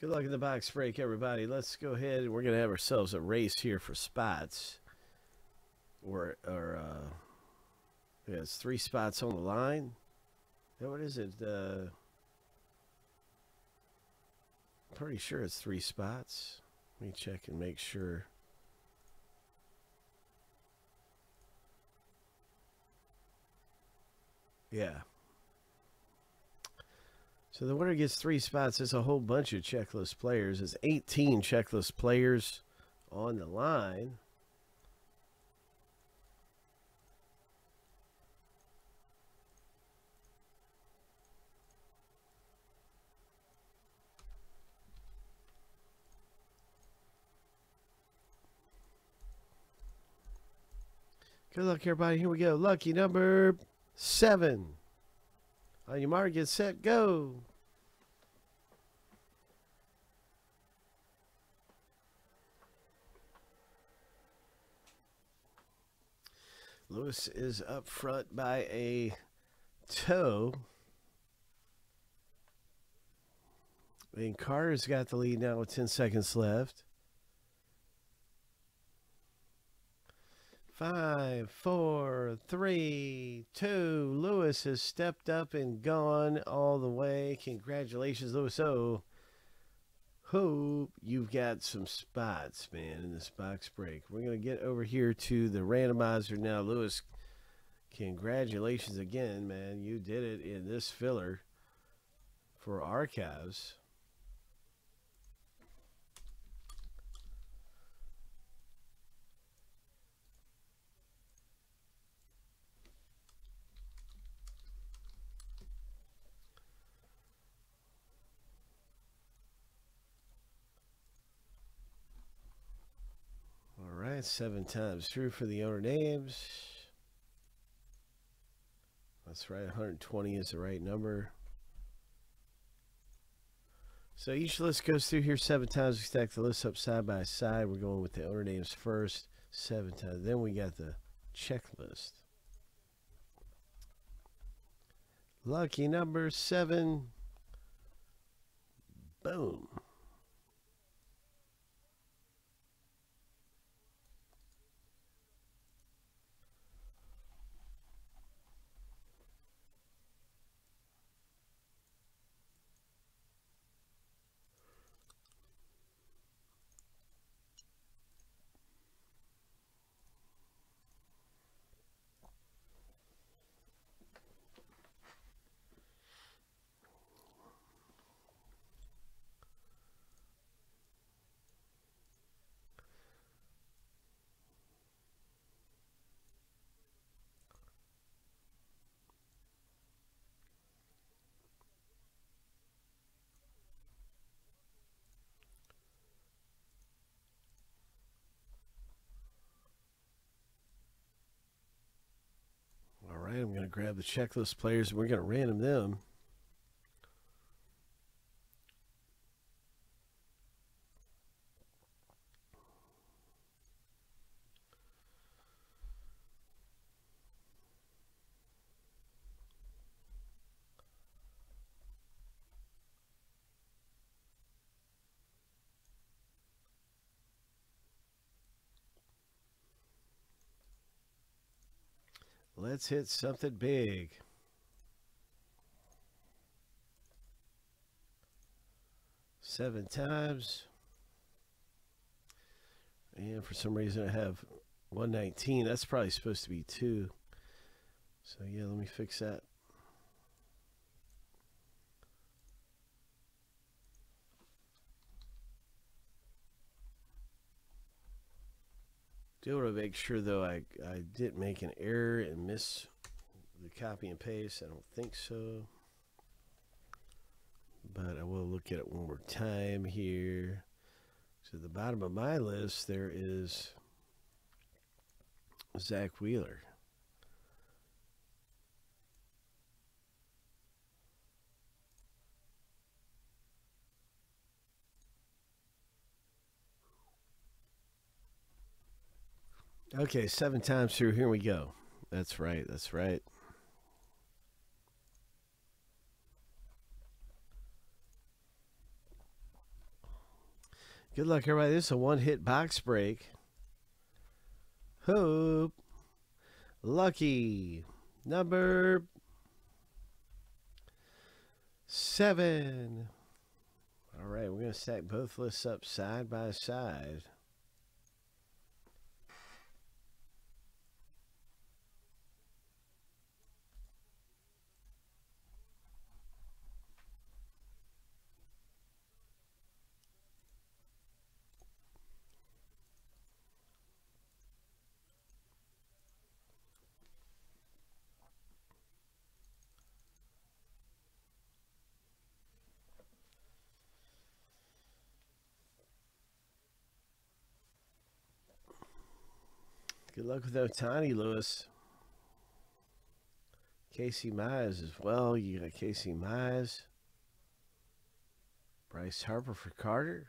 Good luck in the box break, everybody. Let's go ahead. We're going to have ourselves a race here for spots. Or, or uh, yeah, it's three spots on the line. What is it? Uh, pretty sure it's three spots. Let me check and make sure. Yeah. So the winner gets three spots. There's a whole bunch of checklist players. There's 18 checklist players on the line. Good luck, everybody. Here we go. Lucky number seven. On your mark, get set, go. Lewis is up front by a toe. And Carter's got the lead now with 10 seconds left. Five, four, three, two. Lewis has stepped up and gone all the way. Congratulations, Lewis. Oh, hope you've got some spots, man, in this box break. We're going to get over here to the randomizer now. Lewis, congratulations again, man. You did it in this filler for archives. Seven times through for the owner names. That's right, 120 is the right number. So each list goes through here seven times. We stack the list up side by side. We're going with the owner names first, seven times. Then we got the checklist. Lucky number seven. Boom. right, I'm going to grab the checklist players and we're going to random them. Let's hit something big. Seven times. And for some reason I have 119. That's probably supposed to be two. So yeah, let me fix that. Do want to make sure though I, I didn't make an error and miss the copy and paste. I don't think so. But I will look at it one more time here. So the bottom of my list there is Zack Wheeler. Okay, seven times through. Here we go. That's right. That's right. Good luck, everybody. This is a one hit box break. Hope. Lucky. Number seven. All right, we're going to stack both lists up side by side. Good luck with Ohtani, Lewis. Casey Mize as well. You got Casey Mize. Bryce Harper for Carter.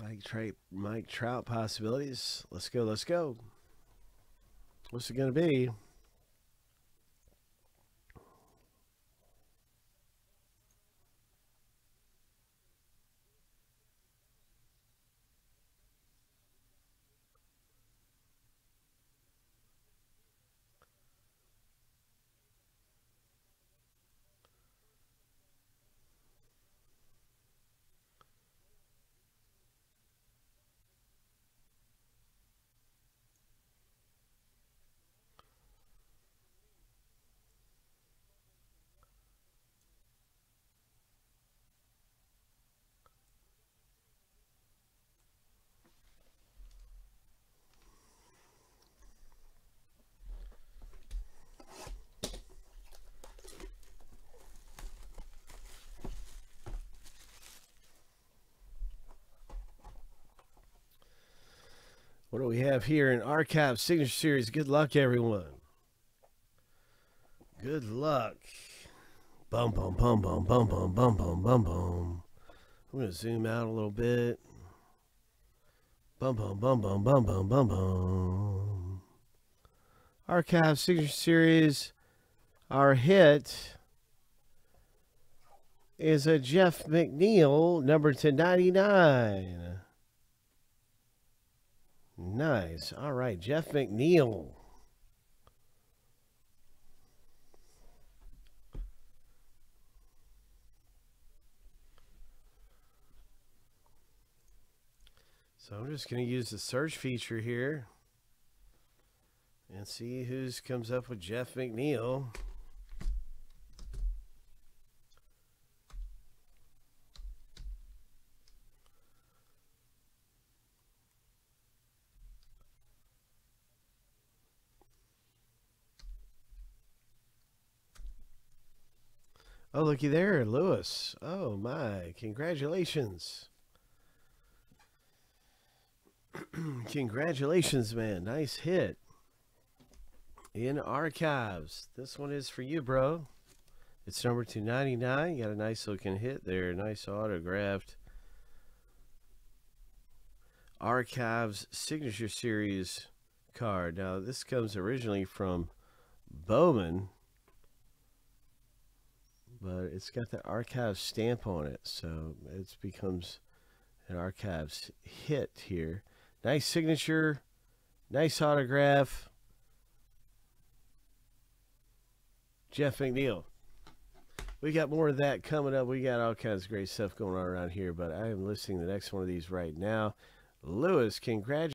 Mike Trout, Mike Trout possibilities. Let's go. Let's go. What's it going to be? What do we have here in Archive Signature Series? Good luck, everyone. Good luck. Bum, bum, bum, bum, bum, bum, bum, bum, bum, bum. I'm going to zoom out a little bit. Bum, bum, bum, bum, bum, bum, bum, bum. Archive Signature Series. Our hit is a Jeff McNeil, number to 99. Nice. All right, Jeff McNeil. So I'm just going to use the search feature here and see who's comes up with Jeff McNeil. Oh, looky there, Lewis. Oh, my. Congratulations. Congratulations, man. Nice hit. In archives. This one is for you, bro. It's number 299. You got a nice looking hit there. Nice autographed. Archives Signature Series card. Now, this comes originally from Bowman but it's got the archives stamp on it, so it becomes an archives hit here. Nice signature, nice autograph. Jeff McNeil. We got more of that coming up. We got all kinds of great stuff going on around here, but I am listing the next one of these right now. Lewis, congratulations.